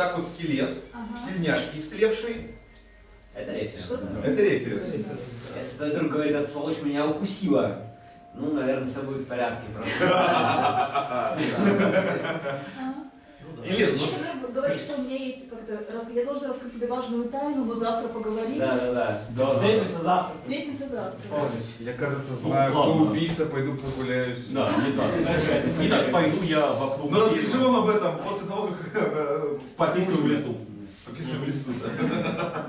так вот скелет Ага. в тельняшке истлевший. Это референс. Это референс. Если твой друг говорит, эта сволочь меня укусила, ну, наверное, все будет в порядке. Просто. Или, ну, Если друг говорит, что у меня есть как-то, рас- я должен раскрыть тебе важную тайну, но завтра поговорим. Да, да, да. Да, Встретимся завтра. Встретимся завтра. Помнишь? Я, кажется, Ну, знаю, кто ладно. убийца, пойду прогуляюсь. Да, не так. Итак, пойду я вокруг. ну расскажи дерева, вам об этом после того, как э, Пописываю в лесу. Пописываю в лесу, да.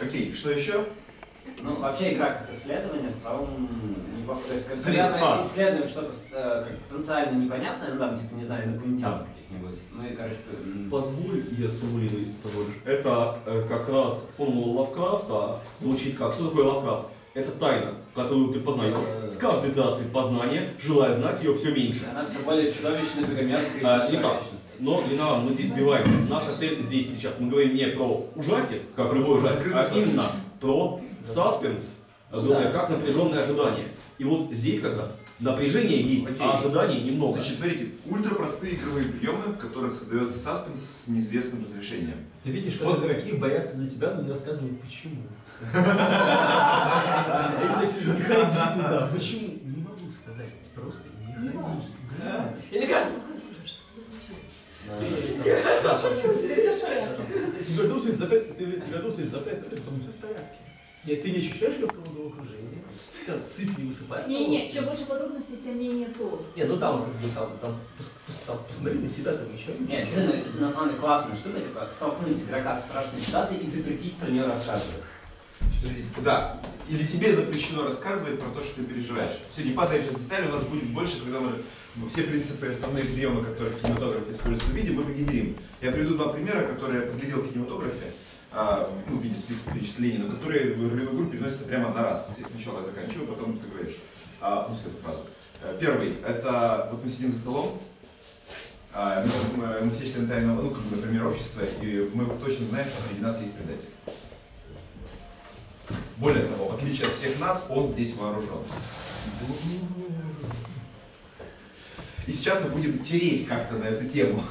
Окей, что еще? Ну, вообще игра как исследование в целом неплохо. То есть, как, когда мы а. исследуем что-то э, как потенциально непонятное, ну там, типа, не знаю, инопланетян каких-нибудь, мы, короче, я сформулирую, если позволишь. Это э, как раз формула Лавкрафта звучит как, что такое Лавкрафт? Это тайна, которую ты познаешь. С каждой итерацией познания, желая знать ее все меньше. она все более чудовищная, богомерзкая и А, итак, но, Лина, мы здесь сбиваемся. Наша цель здесь сейчас. Мы говорим не про ужастик, как любой ужастик, а именно про саспенс, Ну думаю, да. как напряженное ожидание. И вот здесь как раз напряжение есть, Окей. а ожиданий немного. Значит, смотрите, ультрапростые игровые приемы, в которых создается саспенс с неизвестным разрешением. Ты видишь, как Вот. игроки боятся за тебя, но не рассказывают почему. Не ходи туда. Почему? Не могу сказать. Просто не ходи. Или каждый. Ты вернулся из запрета, ты вернулся из запрета, со мной все в порядке. Нет, ты не ощущаешь легкого головокружения? Там сыпь не высыпает? Не-не, чем больше подробностей, тем менее то. Не, ну там, как бы, там, там, там посмотри на себя, там еще Нет, действительно, на самом деле классная штука, типа, столкнуть игрока с страшной ситуацией и запретить про нее рассказывать. Да. Или тебе запрещено рассказывать про то, что ты переживаешь. Все, не падаем сейчас в детали, у нас будет больше, когда мы все принципы, основные приемы, которые в кинематографе используются в виде, мы выгенерим. Я приведу два примера, которые я подглядел в кинематографе, ну, в виде списка перечислений, но которые в ролевую игру переносятся прямо на раз. И Сначала я заканчиваю, потом ты говоришь. А, ну, эту фразу. Э, Первый, это вот мы сидим за столом, а, мы- мы все члены тайного, ну, как бы, например, общества, и мы точно знаем, что среди нас есть предатель. Более того, в отличие от всех нас, он здесь вооружен. И сейчас мы будем тереть как-то на эту тему.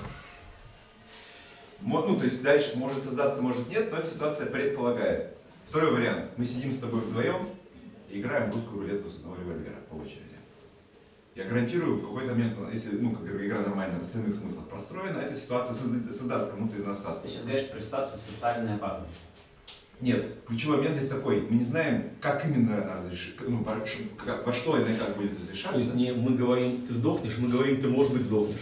Ну, то есть дальше может создаться, может нет, но эта ситуация предполагает. Второй вариант. Мы сидим с тобой вдвоем и играем в русскую рулетку с одного револьвера по очереди. Я гарантирую, в какой-то момент, если ну, как игра нормально в остальных смыслах простроена, эта ситуация созда- создаст кому-то из нас Ты сейчас говоришь про ситуацию социальной опасности. Нет, ключевой момент здесь такой. Мы не знаем, как именно разрешить, ну, во, во что и как будет То есть разрешаться. не мы говорим, ты сдохнешь, мы говорим, ты, может быть, сдохнешь.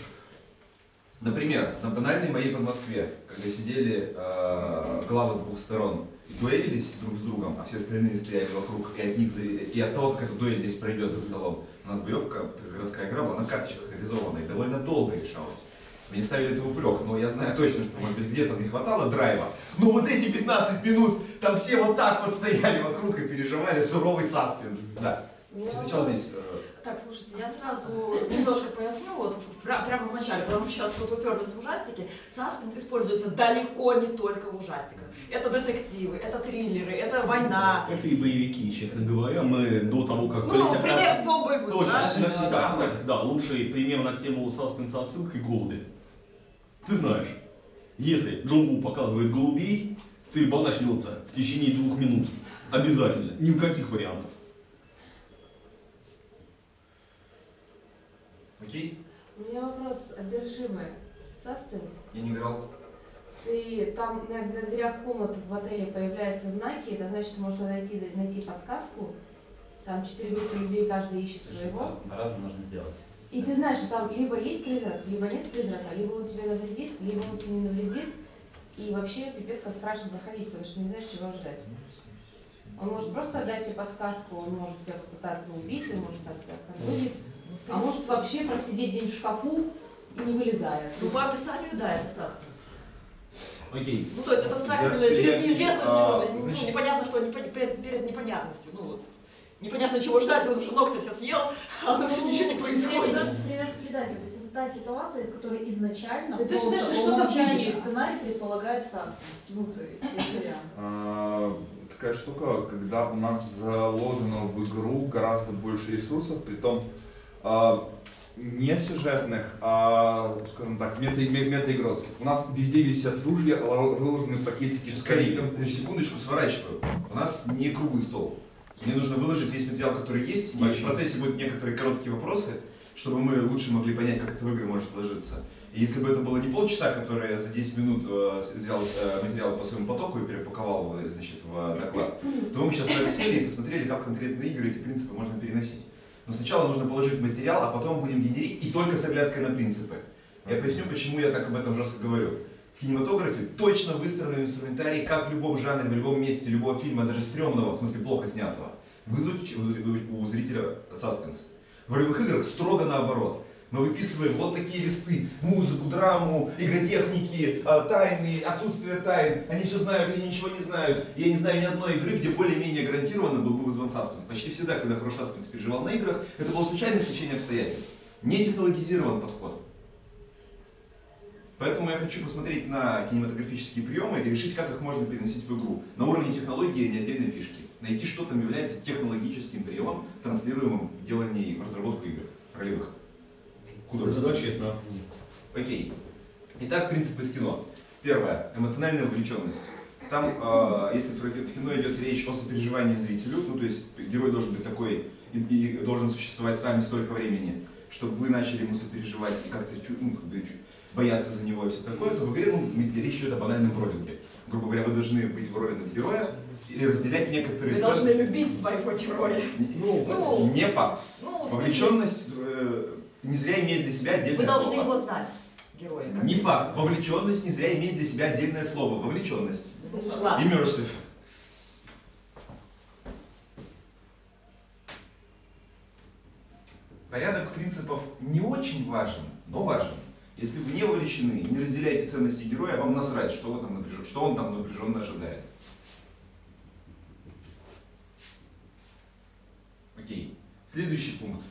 Например, на банальной моей под Москве, когда сидели э, главы двух сторон и дуэлились друг с другом, а все остальные стояли вокруг, и от них и от того, как эта дуэль здесь пройдет за столом, у нас боевка, городская игра была на карточках реализована и довольно долго решалась. Мне ставили это в упрек, но я знаю точно, что, может быть, где-то не хватало драйва. Но вот эти 15 минут, там все вот так вот стояли вокруг и переживали суровый саспенс. Да. Сначала здесь... э, Так, слушайте, я сразу немножко поясню, вот прямо в начале, потому что сейчас вот уперлись в ужастики, саспенс используется далеко не только в ужастиках. Это детективы, это триллеры, это война. Это и боевики, честно говоря. Мы до того, как Ну, полетят- пример с бомбой был, Точно. да? Да, кстати, да, лучший пример на тему саспенса отсылка и голуби. Ты знаешь, если Джон Ву показывает голубей, стрельба начнется в течение двух минут. Обязательно. Ни в каких вариантов. Окей? У меня вопрос одержимый. Саспенс. Я не играл. Ты там на, на дверях комнат в отеле появляются знаки, это значит, что можно найти, найти подсказку. Там четыре группы людей, каждый ищет своего. По-разному можно сделать. И ты знаешь, что там либо есть призрак, либо нет призрака, либо он тебе навредит, либо он тебе не навредит. И вообще пипец как страшно заходить, потому что не знаешь, чего ожидать. Он может просто дать тебе подсказку, он может тебя попытаться убить, он может так тебя а может вообще просидеть день в шкафу и не вылезая. Ну, по описанию, да, это саспенс. Окей. Ну, то есть это страх именно перед неизвестностью, а, ну, значит- непонятно что, перед, перед непонятностью. Ну, вот. Непонятно, чего ждать, он уже ногти все съел, а оно все ничего не происходит. Это пример с предателем. То есть это та ситуация, которая изначально Да ты просто по что умолчанию будет. сценарий предполагает саспенс. Ну, то есть, есть вариант. А, такая штука, когда у нас заложено в игру гораздо больше ресурсов, при том не сюжетных, а, скажем так, мета, ме- метаигровских. У нас везде висят ружья, ло- выложены пакетики с корейком. секундочку сворачиваю. У нас не круглый стол. Мне нужно выложить весь материал, который есть, и в процессе будут некоторые короткие вопросы, чтобы мы лучше могли понять, как это в игры может ложиться. И если бы это было не полчаса, которое я за 10 минут э, взял э, материал по своему потоку и перепаковал значит, в доклад, то мы сейчас с вами сели и посмотрели, как конкретно игры эти принципы можно переносить. Но сначала нужно положить материал, а потом будем генерить и только с оглядкой на принципы. Я поясню, почему я так об этом жестко говорю. В кинематографе точно выстроенный инструментарий, как в любом жанре, в любом месте любого фильма, даже стрёмного, в смысле плохо снятого, у у зрителя саспенс. В ролевых играх строго наоборот. Мы выписываем вот такие листы, музыку, драму, игротехники, а, тайны, отсутствие тайн. Они все знают или ничего не знают. Я не знаю ни одной игры, где более-менее гарантированно был бы вызван саспенс. Почти всегда, когда хорошо саспенс переживал на играх, это было случайное стечение обстоятельств. Не технологизирован подход. Поэтому я хочу посмотреть на кинематографические приемы и решить, как их можно переносить в игру. На уровне технологии, не отдельной фишки. Найти, что там является технологическим приемом, транслируемым в делании, в разработку игр, ролевых. Художественных. Задача ясна. Окей. Итак, принципы из кино. Первое. Эмоциональная вовлеченность. Там, э, если в кино идет речь о сопереживании зрителю, ну то есть герой должен быть такой и, и должен существовать с вами столько времени, чтобы вы начали ему сопереживать и как-то ну, как бы, бояться за него и все такое, то в игре ну, речь идет о банальном роллинге. Грубо говоря, вы должны быть в роли героя и разделять некоторые Вы должны любить своего героя. Ну, Ну, Не факт. ну, Вовлеченность не зря имеет для себя отдельное Вы должны слово. его знать, героя. Не факт. Вовлеченность не зря имеет для себя отдельное слово. Вовлеченность. Immersive. Порядок принципов не очень важен, но важен. Если вы не вовлечены и не разделяете ценности героя, вам насрать, что, вы там напряжен- что он там напряженно ожидает. Окей. Следующий пункт.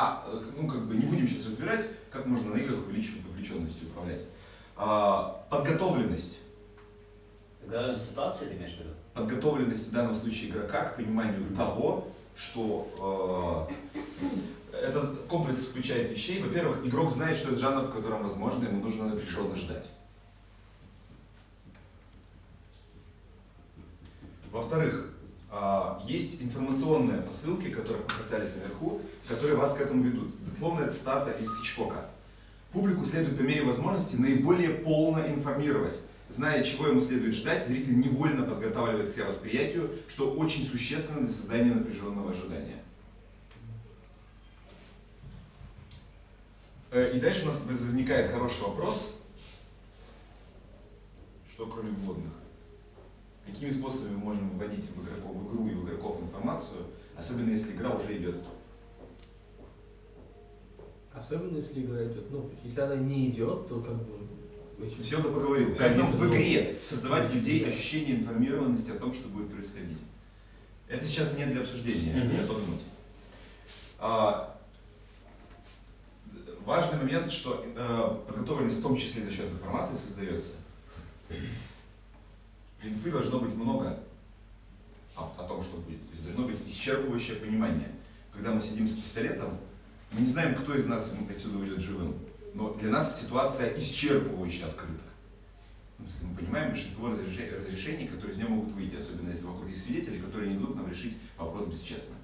А, э, ну как бы не будем сейчас разбирать, как можно на играх увеличивать вовлеченность и управлять. А, подготовленность. Тогда ситуация ты имеешь в виду? подготовленность в данном случае игрока к пониманию того, что э, этот комплекс включает вещей. Во-первых, игрок знает, что это жанр, в котором, возможно, ему нужно напряженно ждать. Во-вторых, есть информационные посылки, которых мы касались наверху, которые вас к этому ведут. Дословная цитата из Хичкока. Публику следует по мере возможности наиболее полно информировать. Зная, чего ему следует ждать, зритель невольно подготавливает к себе восприятию, что очень существенно для создания напряженного ожидания. Э, И дальше у нас возникает хороший вопрос, что кроме вводных? Какими способами мы можем вводить в, игроков, в игру и в игроков информацию, особенно если игра уже идет? Особенно если игра идет. Ну, если она не идет, то как бы... очень- Все это поговорил. Как нам в игре создавать людей ощущение информированности о том, что будет происходить. Это сейчас не для обсуждения, для подумать. А, важный момент, что э, подготовленность в том числе за счет информации создается. Инфы должно быть много о, о том, что будет. То есть должно быть исчерпывающее понимание. Когда мы сидим с пистолетом, мы не знаем, кто из нас отсюда уйдет живым. Но для нас ситуация исчерпывающе открыта. Ну, Если мы понимаем большинство разреше- разрешений, которые из нее могут выйти, особенно если вокруг есть свидетели, которые не дадут нам решить вопрос бесчестно.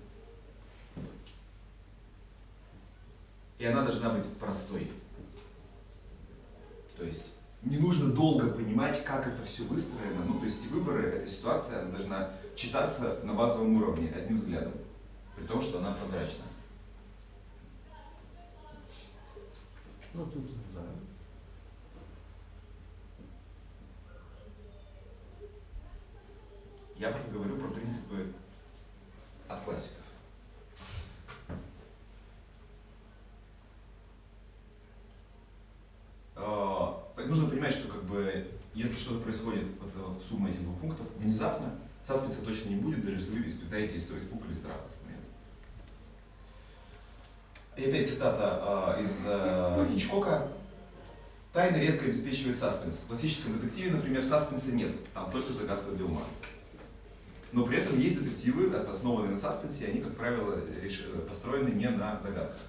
И она должна быть простой. То есть не нужно долго понимать, как это все выстроено. Ну, то есть выборы, эта ситуация, она должна читаться на базовом уровне, одним взглядом. При том, что она прозрачна. Ну, тут не знаю. Я говорю про принципы от классиков. А, Нужно понимать, что как бы, если что-то происходит под э, суммой этих двух пунктов, внезапно, саспенса точно не будет, даже если вы испытаете историю испуг или страх. И опять цитата а, из э, Хичкока. Тайна редко обеспечивает саспенс. В классическом детективе, например, саспенса нет, там только загадка для ума. Но при этом есть детективы, основанные на саспенсе, они, как правило, построены не на загадках.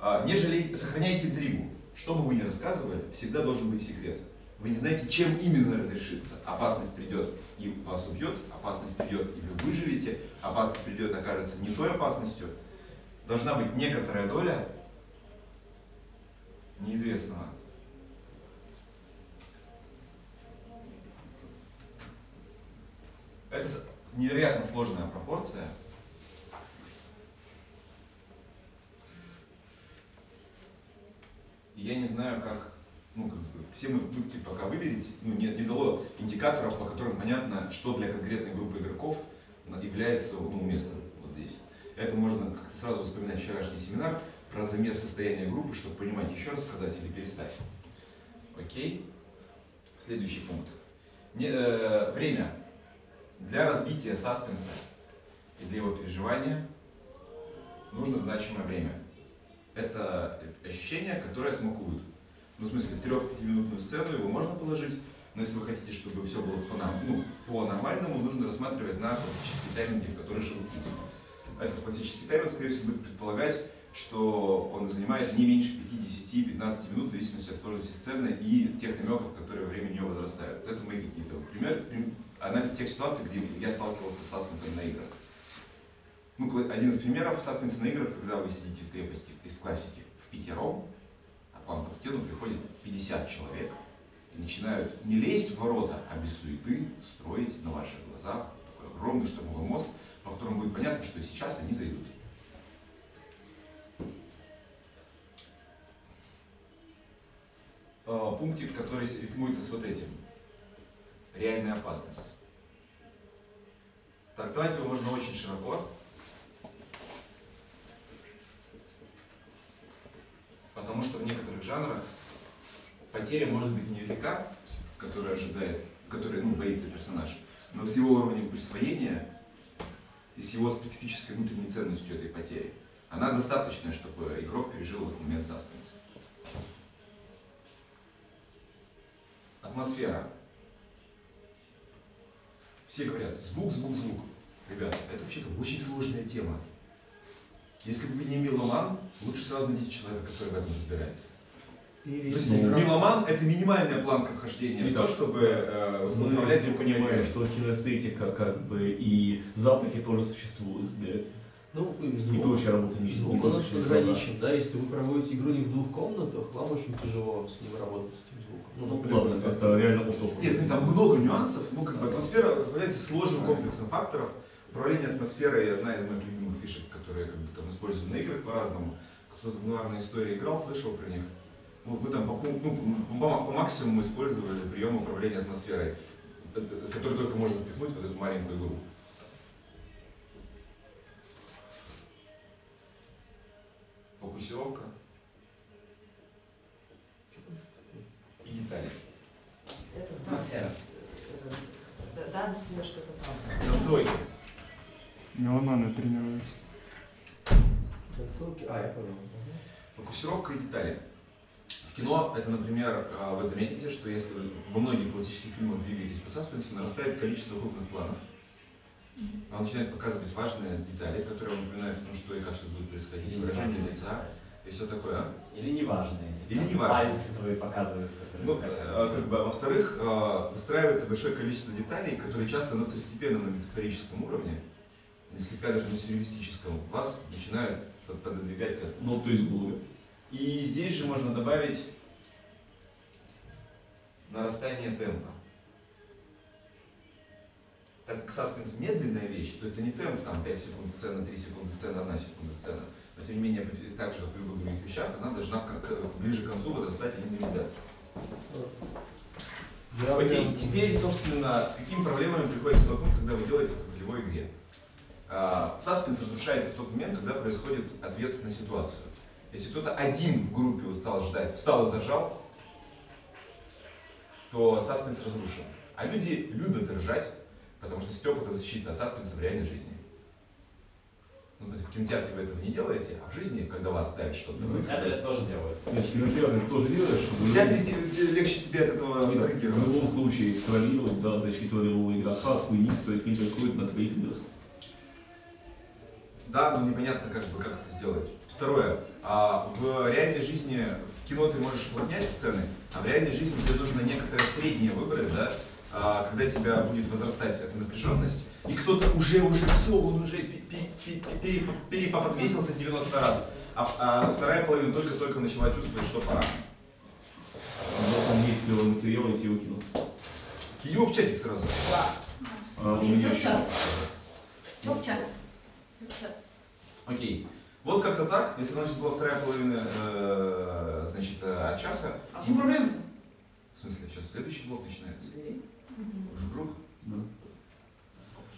А, не жалейте, сохраняйте интригу. Что бы вы ни рассказывали, всегда должен быть секрет. Вы не знаете, чем именно разрешится. Опасность придет и вас убьет, опасность придет и вы выживете, опасность придет окажется не той опасностью. Должна быть некоторая доля неизвестного. Это невероятно сложная пропорция. И я не знаю, как, ну, как бы, все мои попытки пока выверить, ну, не, не дало индикаторов, по которым понятно, что для конкретной группы игроков является ну, уместным вот здесь. Это можно как-то сразу вспоминать вчерашний семинар про замер состояния группы, чтобы понимать, еще раз сказать или перестать. Окей. Следующий пункт. Не, э, время для развития саспенса и для его переживания нужно значимое время. Это ощущение, которое смакуют. Ну, в смысле, в 3-5-минутную сцену его можно положить, но если вы хотите, чтобы все было по, ну, по нормальному, нужно рассматривать на классические тайминги, которые живут. Этот классический тайминг, скорее всего, будет предполагать, что он занимает не меньше 5, 10, 15 минут, в зависимости от сложности сцены и тех намеков, которые во время нее возрастают. Это мои какие-то вот примеры, прим- анализ тех ситуаций, где я сталкивался с саспенсом на играх. Ну, один из примеров саспенса на играх, когда вы сидите в крепости из классики в пятером, вам под стену приходит 50 человек и начинают не лезть в ворота, а без суеты строить на ваших глазах такой огромный штурмовой мост, по которому будет понятно, что сейчас они зайдут. Э, Пунктик, который рифмуется с вот этим. Реальная опасность. Трактовать его можно очень широко, потому что в некоторых жанрах потеря может быть невелика, которую ожидает, которой ну, боится персонаж, но с его уровнем присвоения и с его специфической внутренней ценностью этой потери, она достаточная, чтобы игрок пережил этот момент саспенса. Атмосфера. Все говорят, звук, звук, звук. Ребята, это вообще-то очень сложная тема. Если бы вы не меломан, лучше сразу найдите человека, который в этом разбирается. То есть Ну, меломан это минимальная планка вхождения в то, чтобы э, Мы управлять все звуком понимаем, что кинестетика как бы и запахи тоже существуют этого. Ну, и И звук, прочая работа не звук он ограничен, да, если вы проводите игру не в двух комнатах, вам очень тяжело с ним работать, с этим звуком. Ну, например, ладно, как-то реально офф Нет, там много нюансов. Ну, как бы атмосфера, понимаете, сложным комплексом факторов. Управление атмосферой одна из моих любимых фишек, которые как бы там используют на играх по-разному. Кто-то в нуарной истории играл, слышал про них. Вот мы там по, ну, по, по максимуму использовали прием управления атмосферой, э, э, который только можно впихнуть в вот эту маленькую игру. Фокусировка и детали. Это Атмосфера. это данс, что-то там. Танцевойки. Меломаны тренируются. Концовки. А, я понял. Фокусировка и детали. В кино это, например, а, вы заметите, что если вы во многих классических фильмах двигаетесь по саспенсу, нарастает количество крупных планов. Он начинает показывать важные детали, которые вам напоминают о том, что и как что будет происходить, выражение лица и все такое. а? Или неважные. типа, Или неважные. Пальцы твои показывают, Ну, а, как бы, во-вторых, выстраивается большое количество деталей, которые часто на второстепенном на метафорическом уровне, не слегка даже на сюрреалистическом, вас начинают под- пододвигать к этому. Ну, то есть голуби. И здесь же можно добавить нарастание темпа. Так как саспенс медленная вещь, то это не темп, там 5 секунд сцена, 3 секунды сцена, 1 секунда сцена. Но тем не менее, так же, как в любых других вещах, она должна в кон- к- ближе к концу возрастать, а не замедляться. Окей, теперь, собственно, с какими проблемами приходится столкнуться, когда вы делаете это в ролевой игре? А, Саспенс разрушается в тот момент, когда происходит ответ на ситуацию. Если кто-то один в группе устал ждать, встал и заржал, то саспенс разрушен. А люди любят ржать, потому что стёб это защита от саспенса в реальной жизни. Ну, то есть в кинотеатре вы этого не делаете, а в жизни, когда вас ставят что-то, вы... В театре это тоже делают. Значит, кинотеатр тоже делаешь, чтобы... В театре те- легче тебе от этого Да, В абстрагироваться. любом случае, троллировать, да, ролевого игрока от хуйни, то есть не происходит на твоих играх. Да, но непонятно, как бы, как это сделать. Второе. А в реальной жизни, в кино ты можешь уплотнять сцены, а в реальной жизни тебе нужно некоторое среднее выбрать, да, а, когда тебя будет возрастать эта напряженность, и кто-то уже, уже все, он уже переподвесился 90 раз, а, а вторая половина только-только начала чувствовать, что пора. Вот там есть белый материал, я тебе выкину. Его в чатик сразу. А, у меня еще. Что в чат? Всё в чат. Окей. Вот как-то так, если значит была вторая половина, э, значит, э, от часа. А в чем проблема-то? В смысле, сейчас следующий блок начинается. Мгм. Жук-жук. Да.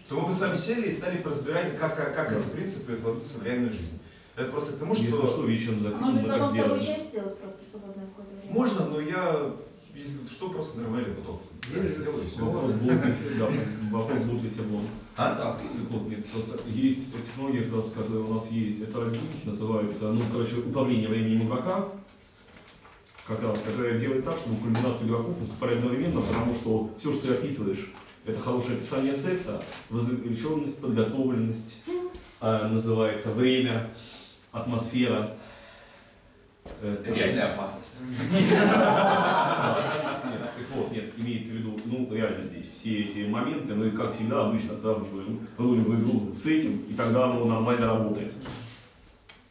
То мы бы с вами сели и стали разбирать, как, как, как эти принципы кладутся в реальную жизнь. Это просто к тому, что... Если что, вечером А запишем, может потом вторую часть сделать просто в свободное входа время? Можно, но я, если что, просто нормальный поток. Я Есть. сделаю все. Вопрос, будет ли, да, вопрос, будет ли тепло. А? Так, вот, нет, просто есть технология, которая у нас есть, это называется, ну, короче, управление временем игрока, как раз, которая делает так, чтобы кульминация игроков наступали одновременно, потому что все, что ты описываешь, это хорошее описание секса, разрешенность, подготовленность, а, называется время, атмосфера. Опасность. так вот, нет, имеется в виду, ну, реально здесь все эти моменты, мы, как всегда, обычно сравниваем ролевую игру с этим, и тогда оно нормально работает.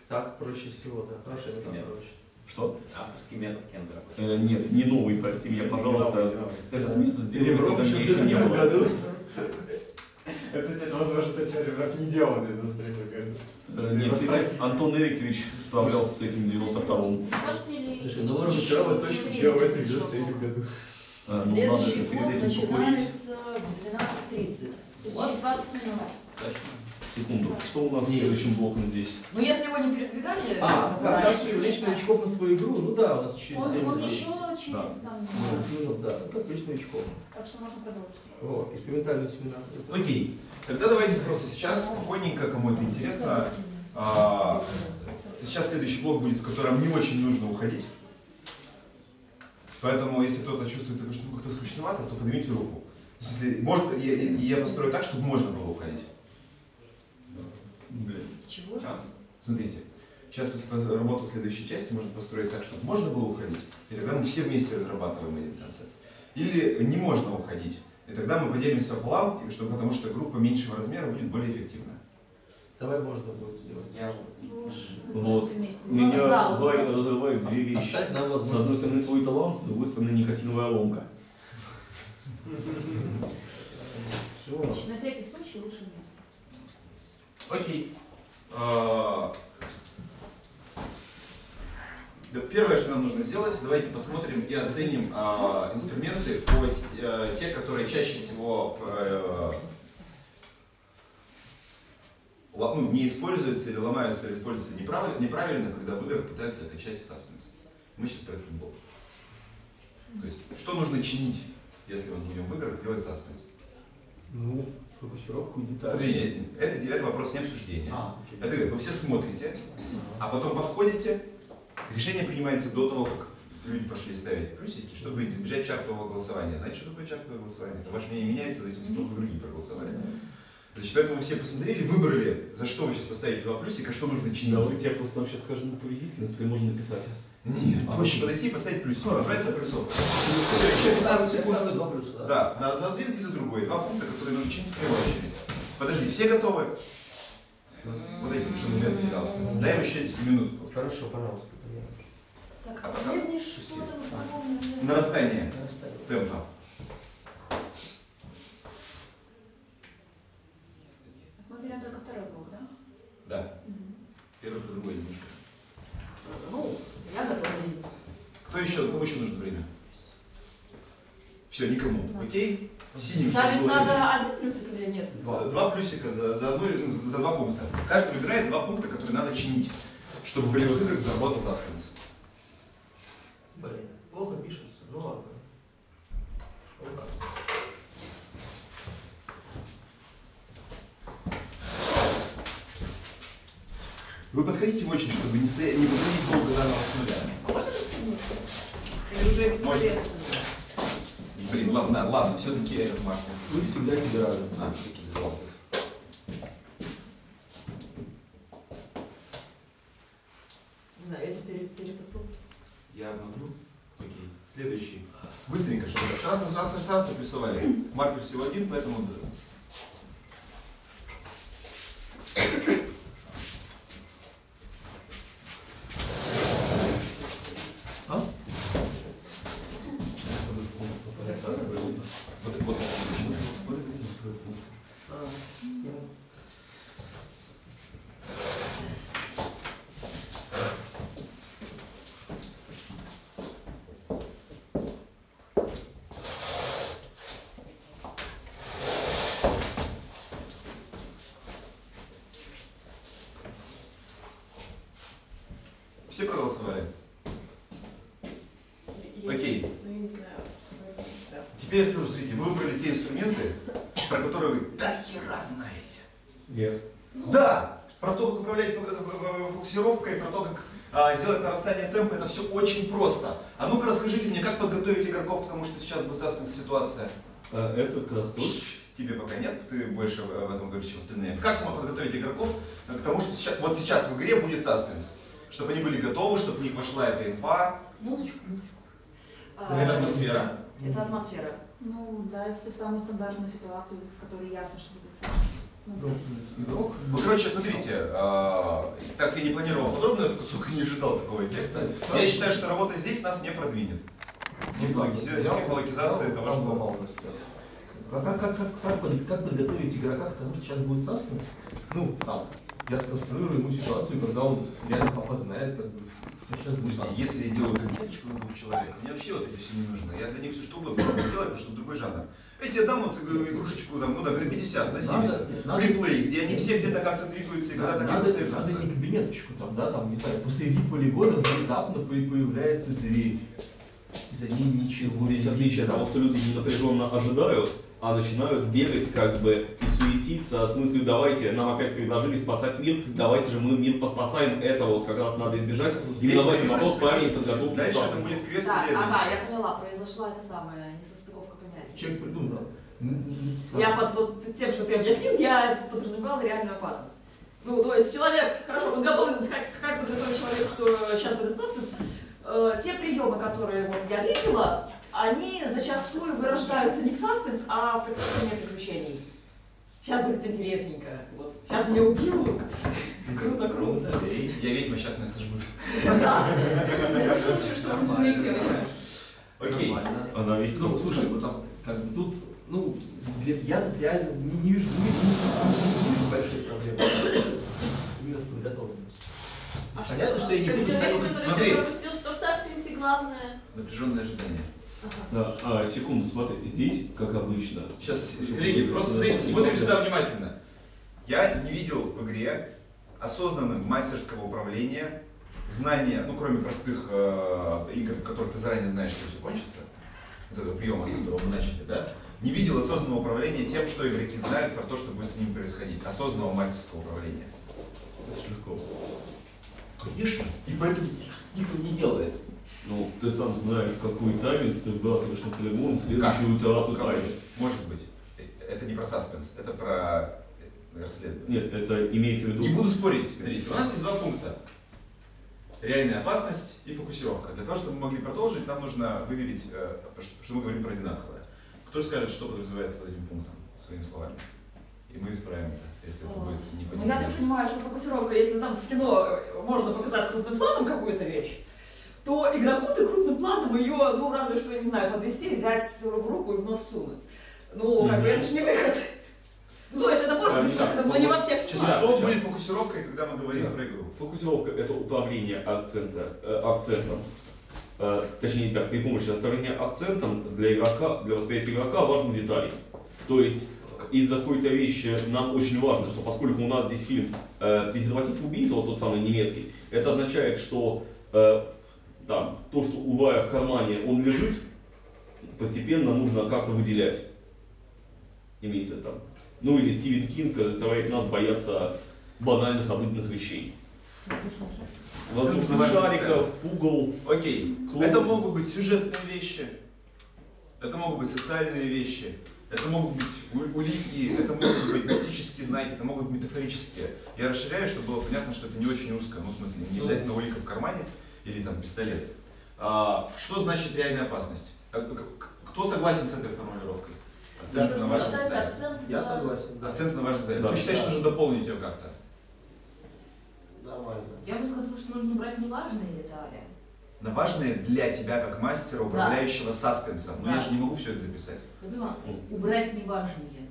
Так проще всего, да. Проще, Авторский метод. проще. Что? Авторский метод Кендера. Э, нет, не новый, прости меня, пожалуйста. Этот метод Ребров в еще в дальнейшем не 93 было. году. Кстати, это возможно, то, что Ребров не делал в 93 году. Нет, этим Антон Эрикович справлялся с этим в 92-м. Можете ли Слушай, ну еще Петрова точно делал в этом сделать, 93 чтобы- году. Э, Ну, надо Следующий блок перед этим покурить. начинается в 12.30. То есть через 20 минут. Точно. Секунду. Что у нас с Нет. следующим блоком здесь? Ну, если его не передвигали, А, ну, как, как привлечь новичков на свою игру? Ну да, у нас через Он, он еще через там, 15 минут, да. Ну, как привлечь новичков. так что можно продолжить. Вот, экспериментальный семинар. Окей. Тогда давайте просто сейчас спокойненько, кому это интересно. а, сейчас следующий блок будет, в котором не очень нужно уходить. Поэтому, если кто-то чувствует, что ну, как-то скучновато, то поднимите руку. В смысле, может, я, я- построю так, чтобы можно было уходить. Блин. Чего? А, Смотрите, сейчас после работы следующей части можно построить так, чтобы можно было уходить, и тогда мы все вместе разрабатываем один концепт. Или не можно уходить, и тогда мы поделимся пополам, чтобы, потому что группа меньшего размера будет более эффективна. Давай можно будет сделать. Я Вот. Ну, Меня нас- разрывает две вещи. С одной стороны твой талант, с другой стороны никотиновая ломка. На всякий случай лучше вместе. Окей. А, да, Первое, что нам нужно сделать, давайте посмотрим и оценим а, инструменты, по, э, те, которые чаще всего э, ну, не используются или ломаются, или используются неправильно, неправильно, когда в играх пытаются качать саспенс. Мы сейчас про футбол. То есть, что нужно чинить, если мы будем в играх делать саспенс? Ну, фокусировку и детали. Подожди, это, это вопрос не обсуждения. А, окей. Это вы все смотрите, а потом подходите, решение принимается до того, как люди пошли ставить плюсики, чтобы избежать чартового голосования. Знаете, что такое чартовое голосование? Это ваше мнение меняется в зависимости от того, как другие проголосовали. Значит, поэтому вы все посмотрели, выбрали, за что вы сейчас поставите два плюсика, что нужно чинить. Давай тебе просто нам сейчас скажем по визитке, но ты можно написать. Нет, А, проще подойти и поставить плюсик. Хорошо. Называется плюсовка. Все, еще 15 секунд. Два плюса, да? Да, на- за один и за другой. Два пункта, которые нужно чинить в первую очередь. Подожди, все готовы? Подойди, чтобы свет терялся. Дай им еще минутку. Хорошо, пожалуйста. Так, А а последнее что там напомните? Нарастание оставил. темпа. Мы берем только второй блок, да? Да. Мгм. Первый по другой немножко. Ну, я готова. Кто еще? Кому еще нужно время? Все, никому. Да. Окей? Синим, Ставить надо один плюсик или несколько? Два. Два плюсика за, за, одну, ну, за за два пункта. Каждый выбирает два пункта, которые надо чинить, чтобы в волевых играх заработал заспенс. Блин, плохо пишется. Ну ладно. Вот так. Вы подходите в очередь, чтобы не, стоять, не подходить долго заново с нуля. Уже бесполезно. Блин, ладно, ладно, все-таки этот маркер. Вы всегда тебе рады. А. Знаю, я теперь перепотру. Я обновлю. Окей. Следующий. Быстренько, чтобы раз, раз, раз, раз, раз, плюсовали. Маркер всего один, поэтому... Все проголосовали? Окей. Ну, я не знаю. Да. Теперь я скажу, смотрите, вы выбрали те инструменты, про которые вы до хера знаете. Нет. Да! Про то, как управлять фокус- фокус- фокусировкой, про то, как а, сделать нарастание темпа, это все очень просто. А ну-ка расскажите мне, как подготовить игроков, потому что сейчас будет заспанная ситуация. А это как раз то, Тебе пока нет, ты больше в этом говоришь, чем остальные. Как мы подготовить игроков к тому, что сейчас, вот сейчас в игре будет саспенс? Чтобы они были готовы, чтобы в них вошла эта инфа, Музычку, музычку. А, это атмосфера. Это атмосфера. Ну, да, если самую стандартную ситуацию, с которой ясно, что будет сложно. Ну. Ну, короче, смотрите, а, так я не планировал подробно и не ожидал такого эффекта. Я считаю, что работа здесь нас не продвинет. Технологизация того, что... Как, как, как, как, как подготовить игрока к тому, что сейчас будет саспенс? Ну, там, я сконструирую ему ситуацию, когда он реально опознает, как бы, что сейчас будет Слушайте, если я делаю кабинеточку на двух человек, мне вообще вот это все не нужно. Я для них все что угодно могу сделать, потому что другой жанр. Я тебе дам вот э, игрушечку там, ну да, на 50, на 70. Надо- надо- Фриплей, где они все где-то как-то двигаются и когда-то как-то надо, следуются. надо не кабинеточку там, да, там, не знаю, посреди полигона внезапно по- появляется дверь. И за ней ничего. Здесь отличие от того, что люди не напряженно ожидают, а начинают бегать как бы и суетиться, с мыслью давайте, нам опять предложили спасать мир, давайте же мы мир поспасаем, это вот как раз надо избежать. Именно в этом вопрос правильной подготовки Дальше это будет квест Да, ага, я поняла, произошла это самое несостыковка понятий. Человек придумал. М, Я под вот тем, что ты объяснил, я подразумевала реальную опасность. Ну, то есть человек хорошо подготовлен, как, как подготовить человека, что сейчас будет саспенс. Э, те приемы, которые вот я видела, они зачастую вырождаются не в саспенс, а в предвкушение приключений. Сейчас будет интересненько. Вот. Сейчас меня убьют. Круто, круто. Я ведьма, сейчас меня сожгут. Выигрывает. Окей. Она весь Ну, слушай, вот там, как бы тут, ну, я тут реально не, вижу, большой проблемы. Именно в подготовленности. Понятно, что я не буду смотри. пропустил, что в саспенсе главное. Напряженное ожидание. Да, а, секунду, смотри, здесь, как обычно, Сейчас, коллеги, просто смотрите, смотрим сюда внимательно. Я не видел в игре осознанного мастерского управления, знания, ну кроме простых э, игр, в которых ты заранее знаешь, что все кончится, вот этого приема, с которого мы начали, да, не видел осознанного управления тем, что игроки знают про то, что будет с ними происходить. Осознанного мастерского управления. это легко. Конечно, и поэтому никто не делает. Ну, ты сам знаешь, в какой тайминг ты вбрасываешь на полигон следующую итерацию Как? тайминга. Может быть. Это не про саспенс, это про расследование. Нет, это имеется в виду... Не буду спорить. Смотрите, у нас есть два пункта. Реальная опасность и фокусировка. Для того, чтобы мы могли продолжить, нам нужно выверить, э, что- мы говорим про одинаковое. Кто скажет, что подразумевается под этим пунктом, своими словами? И мы исправим это, если это будет Ну, я так непонятно. понимаю, что фокусировка, если там в кино можно показать крупным планом какую-то вещь, то игроку ты крупным планом ее, ну, разве что, я не знаю, подвести, взять в руку и в нос сунуть. Ну, как бы это же не выход. Ну, то есть это может Да, быть выходом, но не во всех ситуациях. что будет фокусировкой, когда мы говорим Да. про игру? Фокусировка – это управление акцента, э, акцентом. Э, точнее так, при помощи оставления акцентом для игрока, для восприятия игрока важны детали. То есть из-за какой-то вещи нам очень важно, что поскольку у нас здесь фильм э, «Презерватив убийца», вот тот самый немецкий, это означает, что э, там, то, что у Вая в кармане он лежит, постепенно нужно как-то выделять. Имеется там. Ну или Стивен Кинг заставляет нас бояться банальных обыденных вещей. Воздушных шариков, пугал. Окей. Клоун. Это могут быть сюжетные вещи, это могут быть социальные вещи, это могут быть улики, это могут быть мистические знаки, это могут быть метафорические. Я расширяю, чтобы было понятно, что это не очень узко, ну в смысле не обязательно улика в кармане или там пистолет. А, что значит реальная опасность? А, Кто согласен с этой формулировкой? Акцент на Считается детали. акцент Я на- согласен, да. Акцент на важной детали. Да. Ты считаешь, что нужно дополнить ее как-то? Нормально. Я бы сказала, что нужно брать неважные детали. На важные для тебя как мастера, управляющего саспенсом. Но я Да. же не могу все это записать. Я понимаю, убрать неважные.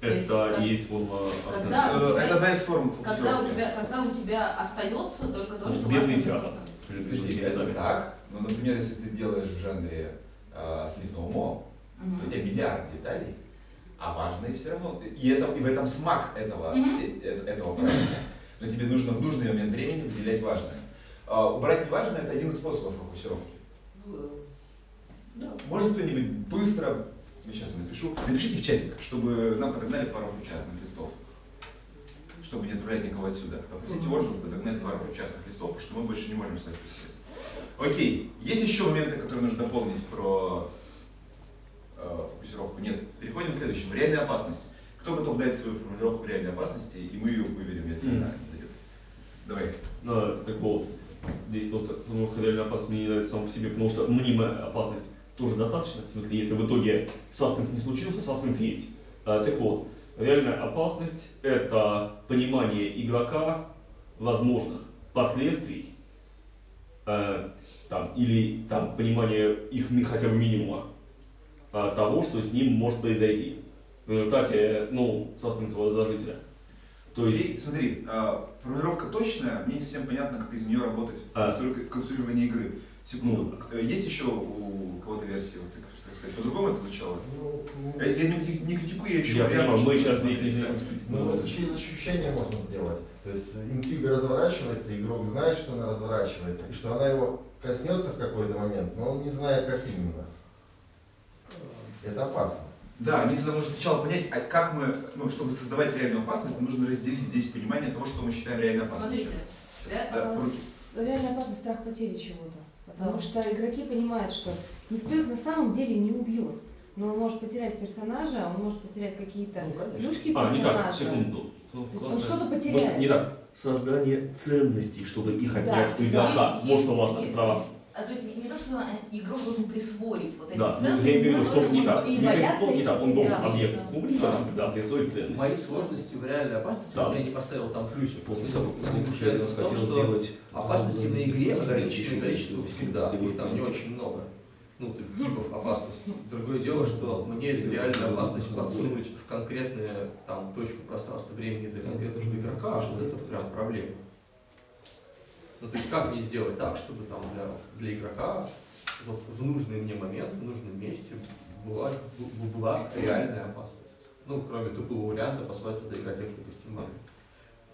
То есть, Это как- есть форма когда у Э, тебя- Это одна из форм Когда у тебя, когда у тебя остается только то, Ну, что бедный театр. Подожди, это так. Но, например, если ты делаешь в жанре э, слитного мо, Мгм. то у тебя миллиард деталей, а важные все равно. И, это, и в этом смак этого, э- этого проекта. Но тебе нужно в нужный момент времени выделять важное. А, убрать неважное это один из способов фокусировки. Может кто-нибудь быстро, я сейчас напишу, напишите в чатик, чтобы нам подогнали пару печатных листов. Чтобы не отправлять никого отсюда. Попросите Оржев подогнать пару печатных листов, потому что мы больше не можем с вами писать. Окей, есть еще моменты, которые нужно дополнить про э, фокусировку? Нет. Переходим к следующему. Реальная опасность. Кто готов дать свою формулировку реальной опасности, и мы ее выведем, если Мгм. она не зайдет. Давай. Ну, так вот, здесь просто формулировка реальная опасность мне не нравится сама по себе, потому что мнимая опасность тоже достаточно. В смысле, если в итоге саспенс не случился, саспенс есть. А, так вот, реальная опасность – это понимание игрока возможных последствий э, там, или там, понимание их хотя бы минимума а, того, что с ним может произойти. В результате, ну, саспенсового зажития. То есть, Окей, смотри, а, формулировка точная, мне не совсем понятно, как из нее работать в, А. констру- в конструировании игры. Секунду. Ну. Э, Есть еще у кого-то версии? Вот сказать, по-другому это звучало? Ну, ну, Э, Я не, не критикую, я ищу Я понимаю, мы сейчас здесь не да. Ну, это через ощущение можно сделать. То есть интрига разворачивается, игрок знает, что она разворачивается, и что она его коснется в какой-то момент, но он не знает, как именно. Это опасно. Да, мне всегда нужно сначала понять, а как мы, ну, чтобы создавать реальную опасность, нужно разделить здесь понимание того, что мы считаем реальной опасностью. Смотрите, да, А, руки. с- Реальная опасность, страх потери чего-то. Потому что игроки понимают, что никто их на самом деле не убьет. Но он может потерять персонажа, он может потерять какие-то Ну, плюшки А, не так, персонажа. секунду. Ну, То есть он что-то Вот потеряет. Не так. Создание ценностей, чтобы их Да, отнять у есть- игрока. Вот что важно, ты права. А, то есть не, то, что игрок должен присвоить вот эти Да, ну, ценности, я имею в виду, что которые не он так. Не боятся присвоит, не так, он должен объект Да. публика, да, присвоить ценность. Мои сложности в реальной опасности, Да. я не поставил там плюсик. После того, как заключается в том, что сделать опасности на игре ограниченное еще количество всегда, их там не очень много. Ну, тип- типов опасности. Другое дело, что мне реальную опасность подсунуть в конкретную там, точку пространства времени для конкретного игрока, это прям проблема. Ну, то есть как мне сделать так, чтобы там для, для игрока вот в нужный мне момент, в нужном месте была, была реальная опасность. Ну, кроме тупого варианта послать туда игротехнику костюмами.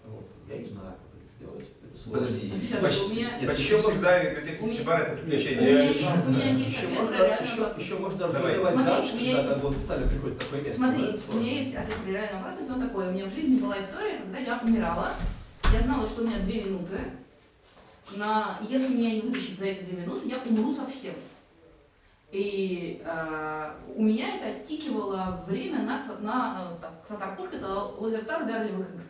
Вот. Я не знаю, это сложно. Подожди, Сейчас, почти, у меня- нет, почти всегда меня- бар это приключение. Еще можно, еще, еще можно Давай. организовать Смотри, дальше, у меня- когда он специально приходит такое место. Смотри, у меня есть ответ про реальную опасность, он такой. У меня в жизни была история, когда я умирала. Я знала, что у меня две минуты. На... Если меня не вытащить за эти две минуты, я умру совсем. И э, у меня это оттикивало время на, кса- на э, так, Ксатарпушка, это лазертаг для ролевых игр.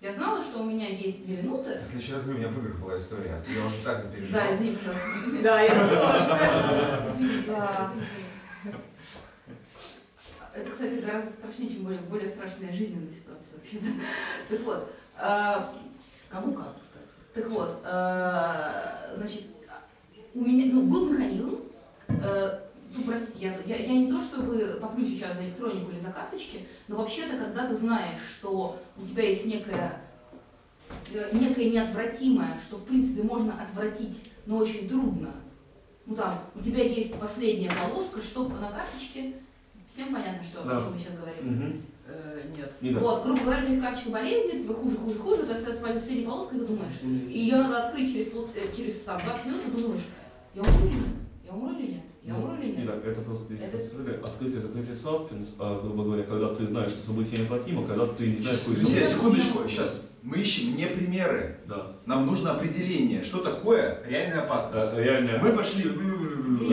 Я знала, что у меня есть две минуты. В следующий раз у меня в играх была история. Я уже так запереживал. Да, извини, пожалуйста. Да, я тоже. Извини. Это, кстати, гораздо страшнее, чем более, более страшная жизненная ситуация вообще-то. Так вот, а, Кому как, кстати. так вот, а, значит, у меня ну, был механизм, э, ну, простите, я, я, я не то чтобы топлю сейчас за электронику или за карточки, но вообще-то, когда ты знаешь, что у тебя есть некая, э, некое неотвратимое, что, в принципе, можно отвратить, но очень трудно, ну там, у тебя есть последняя полоска, что на карточке, всем понятно, что, Да. о чем мы сейчас говорим? Э, нет. Не так. Вот, грубо говоря, у тебя карточка болезни, тебе хуже, хуже, хуже, ты остается последняя полоска, и ты думаешь, и ее надо открыть через, э, через там, 20 минут, и ты думаешь, я умру или нет? Я умру или нет? Я умру или Не нет? так, это просто здесь Это- обсуждали. открытый закрытый саспенс, а, грубо говоря, когда ты знаешь, что событие неотвратимо, когда ты не знаешь, Сейчас, какой друзья, исход. секундочку, сейчас. Мы ищем не примеры. Да. Нам нужно определение, что такое реальная опасность. Э, Реальная Мы пошли,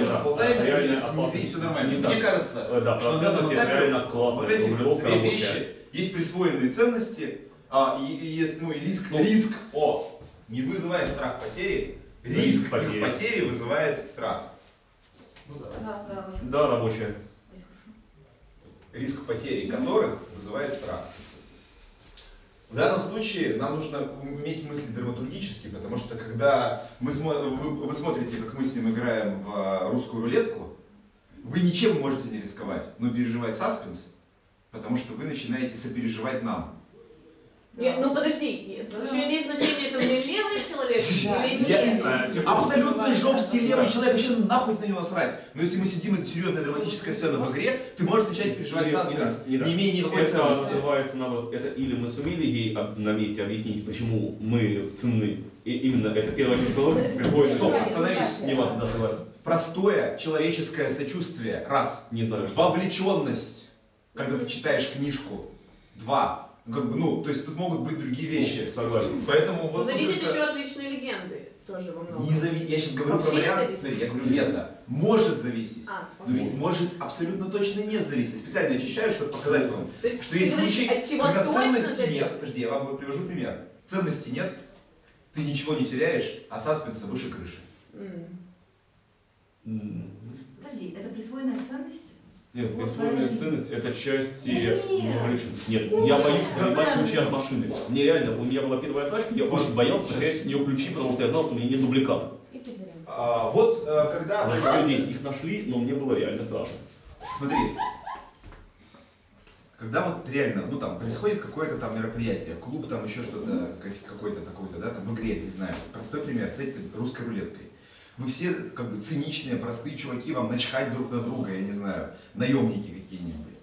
расползаем, да, реальная опасность. все нормально. Не Мне кажется, Э, Да, что на данном этапе вот эти две вещи, есть присвоенные ценности, а, и, и есть, ну, и риск, Ну. риск, о, не вызывает страх потери, риск потери. их потери вызывает страх. Ну да. Да, да, очень Да, рабочая. риск потери которых вызывает страх. В данном случае нам нужно уметь мыслить драматургически, потому что когда мы смо- вы, вы смотрите, как мы с ним играем в а, русскую рулетку, вы ничем можете не рисковать, но переживать саспенс, потому что вы начинаете сопереживать нам. Не, ну подожди, еще имеет значение, это мне левый человек или нет. абсолютно жесткий левый человек, вообще нахуй на него срать. Но если мы сидим, это серьезная драматическая сцена в игре, ты можешь начать переживать Нет, саспенс, не имея никакой это ценности. называется наоборот, это или мы сумели ей на месте объяснить, почему мы ценны, и именно это первое приходит... Стоп, остановись. Не важно, да, согласен. Простое человеческое сочувствие. Раз. Не знаю, что. Вовлеченность, когда ты читаешь книжку. Два. Ну, Как бы, ну, то есть тут могут быть другие вещи. Согласен. Поэтому Ну, вот зависит только- еще от личной легенды тоже во многом. Не зави- Я сейчас говорю Вообще про вариант, смотри, я говорю мета. Может зависеть. А, Но ведь может абсолютно точно не зависеть. Специально очищаю, чтобы показать вам, То есть что есть случаи, когда ценности зависит? нет. Подожди, я вам привожу пример. Ценности нет, ты ничего не теряешь, а саспенса выше крыши. М. Подожди, это присвоенная ценность? Нет, жизнь. ценность это части Нет. Нет, Нет. я боюсь Ценность. ключи от машины. Мне реально, у меня была первая тачка, я очень боялся потерять нее ключи, потому что я знал, что у меня нет дубликата. А, вот э, когда... На второй день их нашли, но мне было реально страшно. Смотри, когда вот реально, ну там происходит какое-то там мероприятие, клуб там еще что-то, как- какой-то такой-то, да, там в игре, не знаю, простой пример с этой русской рулеткой. Вы все как бы циничные, простые чуваки, вам начхать друг на друга, я не знаю, наемники какие-нибудь.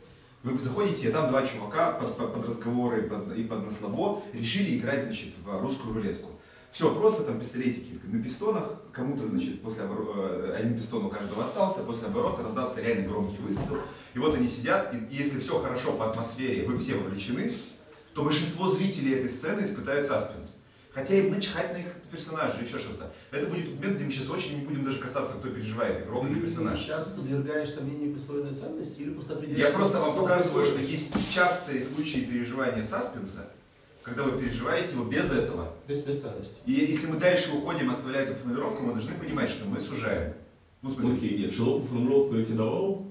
Вы заходите, и там два чувака под, под- под разговоры и под, и под наслабо решили играть, значит, в русскую рулетку. Все, просто там пистолетики на пистонах, кому-то, значит, после оборо- э, один пистон у каждого остался, после оборота раздался реально громкий выстрел. И вот они сидят, и если все хорошо по атмосфере, вы все вовлечены, то большинство зрителей этой сцены испытают саспенс. Хотя им начхать на их персонажей, еще что-то. Это будет момент, где мы сейчас очень не будем даже касаться, кто переживает, игрок или персонаж. сейчас подвергаешь сомнению присвоенной ценности или просто определяешь... Я просто вам показываю, что есть частые случаи переживания саспенса, когда вы переживаете его без этого. Без бесценности. И если мы дальше уходим, оставляя эту формулировку, мы должны понимать, что мы сужаем. Ну, в смысле, Окей, нет, широкую формулировку я тебе давал.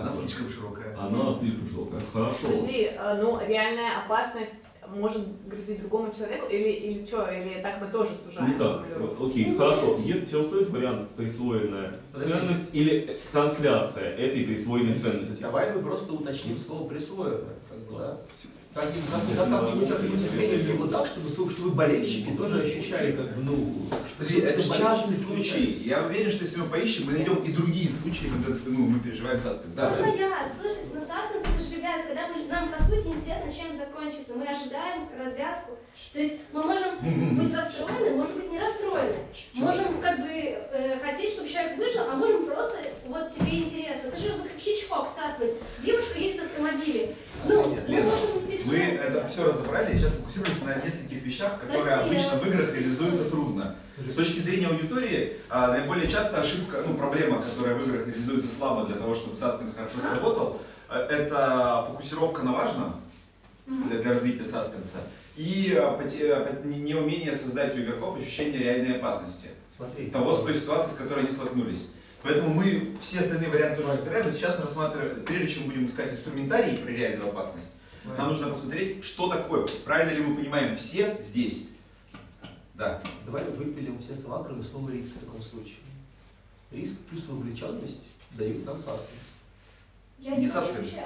Она слишком широкая. Она слишком широкая. Хорошо. Подожди, э, ну реальная опасность может грозить другому человеку или, или что, или так мы тоже сужаем? Ну так, окей, хорошо. Если тебе устроит вариант присвоенная ценность или трансляция этой присвоенной ценности. Давай мы просто уточним слово присвоенное, как бы, да? Как, Ну, как, как-нибудь, как-нибудь изменим его так, чтобы, чтобы болельщики тоже ощущали, как бы, ну... Подожди, это частный случай. Я уверен, что если мы поищем, мы найдем и другие случаи, когда ну, мы переживаем саспенс. Да. Ну я, слушайте, ну Саспенс, это же, ребята, когда мы, нам по сути интересно, чем закончится. Мы ожидаем развязку. То есть мы можем быть расстроены, можем быть не расстроены. Можем как бы э, хотеть, чтобы человек выжил, а можем просто, вот тебе интересно. Это же вот как Хичкок, Саспенс. Девушка едет в автомобиле. Ну, мы Лена, можем не Мы это все разобрали, сейчас фокусируемся на нескольких вещах, которые Прости, обычно я- в играх реализуются трудно. С точки зрения аудитории, а, наиболее часто ошибка, ну, проблема, которая в играх реализуется слабо для того, чтобы саспенс хорошо сработал, э, это фокусировка на важном для, для развития саспенса и э, э, неумение создать у игроков ощущение реальной опасности. Смотри. Того, с той ситуации, с которой они столкнулись. Поэтому мы все остальные варианты тоже разбираем, но сейчас мы рассматриваем, прежде чем будем искать инструментарий про реальную опасность, нам нужно посмотреть, что такое, правильно ли мы понимаем все здесь. Да. Давай выпилим все слова, кроме слова риск в таком случае. Риск плюс вовлеченность дают нам саспенс. Я Не не саспенс.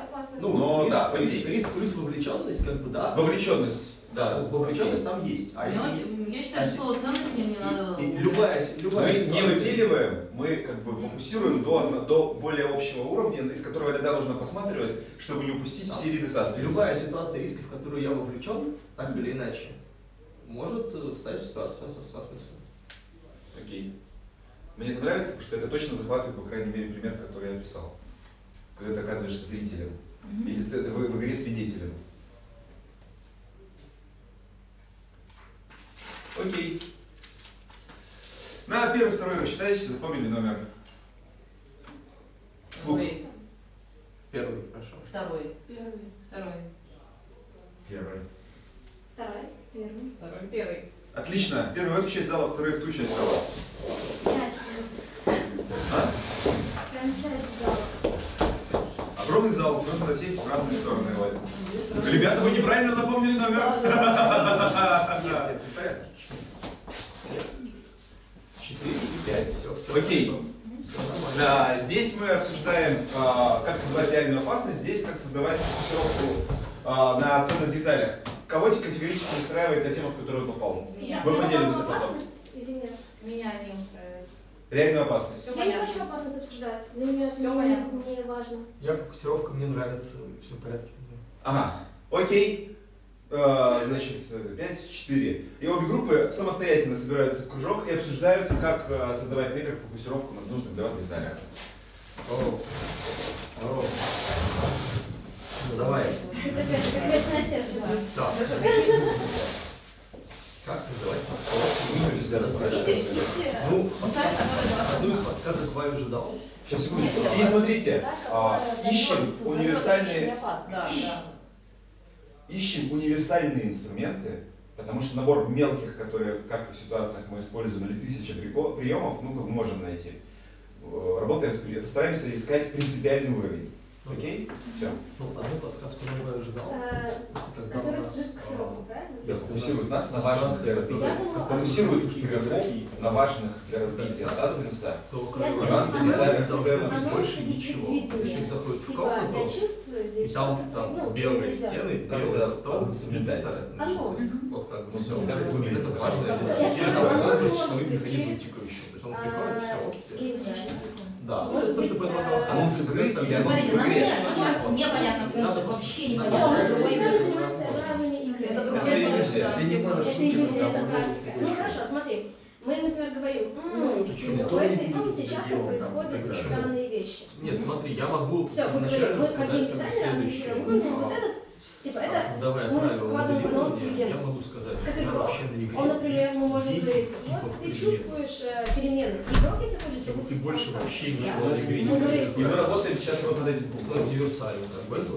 Ну, но риск, да, риск, риск плюс вовлеченность, как бы, да. Вовлеченность, да. Вовлеченность там есть. А Ну, если- я считаю, что слово ценность мне не надо... И любая, любая Мы не ситуация- выпиливаем, мы как бы фокусируем до, до более общего уровня, из которого тогда нужно посматривать, чтобы не упустить все виды саспенса. Любая ситуация риска, в которую я вовлечен, так или иначе, может э, стать ситуация со саспенсом. Окей. Мне это нравится, потому что это точно захватывает, по крайней мере, пример, который я описал. Когда ты оказываешься зрителем. Или ты, ты в, в игре свидетелем. Окей. На первый, второй рассчитайся, запомнили номер. Слух. Первый. Первый, хорошо. Второй. Первый. Второй. Первый. Второй. Первый. Второй. Первый. Отлично. Первый в эту часть зала, второй в ту часть зала. А? Огромный зал, можно сесть в разные стороны. Ребята, вы неправильно запомнили номер. Четыре и пять. Все, Окей. Да, здесь мы обсуждаем, а, как создавать реальную опасность, здесь как создавать фокусировку а, на ценных деталях. Кого категорически устраивает та тема, в которую он попал? Я Мы поделимся потом. опасность или нет? Меня не устраивает. Реальную опасность. Я не хочу опасность обсуждать. Для меня это Всё не, понятно. не важно. Я фокусировка, мне нравится, все в порядке. Ага, окей. Э, Значит, 5-4. И обе группы самостоятельно собираются в кружок и обсуждают, как э, создавать играх фокусировку на нужных для вас деталях. О. О. Ну давай. Да. Как создавать расспрашивает. Ну, два одну из подсказок Вай уже дал. Сейчас, секундочку. И смотрите, а, ищем универсальные, Да, да. Ищем универсальные инструменты, потому что набор мелких, которые как-то в ситуациях мы используем, или тысяча приемов, ну, бы можем найти. Э, Работаем с при- постараемся искать принципиальный уровень. Окей? Все. Ну, одну подсказку Вай уже дал. Э, Когда Который у нас, создает фокусировку, правильно? Да, фокусируют нас на важных для развития. Я думала, Фокусируют игроков на важных для развития саспенса. То Я кроме думаю, Нюансы оно- детали оно сцены. больше среди ничего. предвидения. То есть человек заходит в Типа, комнату, я чувствую И здесь там, что-то, там ну, белые нельзя. стены, Как белый это стол, и инструментально? пистолет. Анонс. Вот как бы Ну, все. как это выглядит? Это важная Я вещь. считаю, Там анонс есть может часовой быть механизм через, тикающий. То есть он а, приходит, все. или не знаю. Да, Может то, что быть, поэтому э, Анонс игры или анонс Смотрите, в нам игре? нет, нам непонятно принцип, вообще непонятно. Другой. Это Это другой иллюзия. язык. Ты не можешь Это шутить, иллюзия, это он практика. Ну хорошо, смотри. Мы, например, говорим, «М, почему? в этой комнате это часто дело, там, происходят странные вещи. Нет, смотри, я могу Все, мы говорим, мы как бы геймдизайнеры следующее. анонсируем, ну, вот этот, типа, это Создавая мы правила вкладываем анонс в моделирования, я легенду. могу сказать, Как игрок, вообще на игре он, например, мы можем 10 говорить, вот ты чувствуешь э, перемены. Игрок, если хочет Ты запустить больше вообще ничего Да. на игре не говорим, И мы работаем сейчас вот над этим Ну, пунктом. универсально, как бы это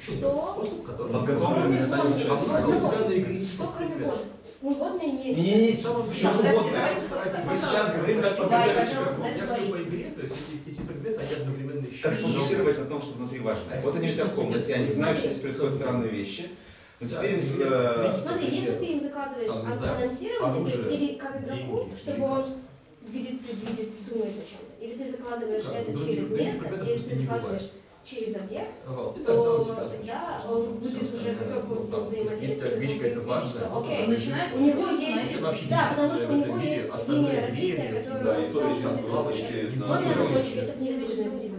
Что? способ, который... Подготовленный Кроме стали водных, участников. А водного. на игре Что кроме водных? Ну, водные не Не-не-не, считаются. в чем Подожди, угодно. давайте, Мы сейчас говорим, как Давай, подготовить пожалуйста, игроков. дайте Я твои. все по игре, то есть эти, эти предметы, они одновременно еще. Как сфокусировать на том, что внутри важно. Вот они у тебя в комнате, они знают, что здесь происходят странные вещи. Но теперь э, Смотри, если ты им закладываешь анонсирование, то есть или как игроку, чтобы он видит, предвидит, думает о чем-то, или ты закладываешь это через место, или ты закладываешь через объект, тогда у то тогда всё он будет уже ну, готов он с ним он будет видеть, что ну, окей, начинает у него есть, да, потому что у него есть линия развития, которую он сам через Можно я закончу? Я так не уровне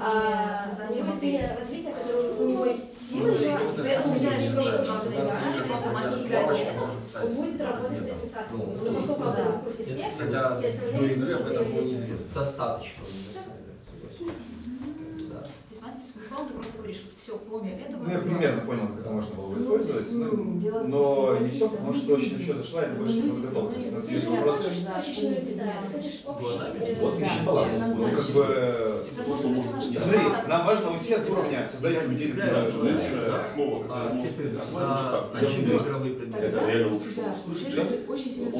А, у него есть линия развития, которая у него есть силы, желание, поэтому я не просто может стать. он будет работать с этим сасом. Но поскольку об этом в курсе все, Хотя все остальные. Достаточно универсально, согласен. Да. То смыслом ты просто говоришь, вот все, кроме этого. Ну, я примерно понял, как это можно было бы использовать, Ну, ну, в том, но не все, потому что очень еще зашла, это больше не подготовка. На следующий вопрос. э, Вот ищи баланс. Ну, как бы, смотри, нам важно уйти от уровня создать людей Да, для знаешь, слово, А, которое значимые я игровые Это предметы. реально лучше, очень сильно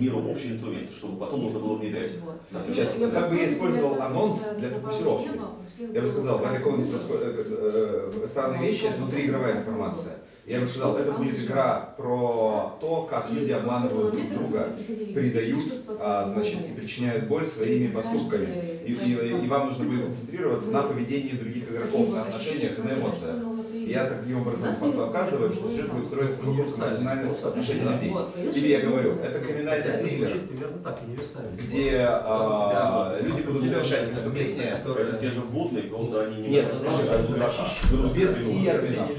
миру общий инструмент, чтобы потом можно было внедрять. Вот. Сейчас, как бы я использовал анонс для фокусировки. Я бы сказал, в этой комнате происходят странные вещи, внутриигровая информация. Я бы сказал, это будет игра про то, как люди обманывают друг друга, предают, а, значит, и причиняют боль своими поступками. И, и- и вам нужно будет концентрироваться на поведении других игроков, на отношениях и на эмоциях. Я таким образом показываю, что сюжет будет строиться вокруг эмоциональных отношений людей. Или я говорю, это криминальный триллер, где а, люди будут совершать преступления, те же вводные, просто они не Нет, без терминов.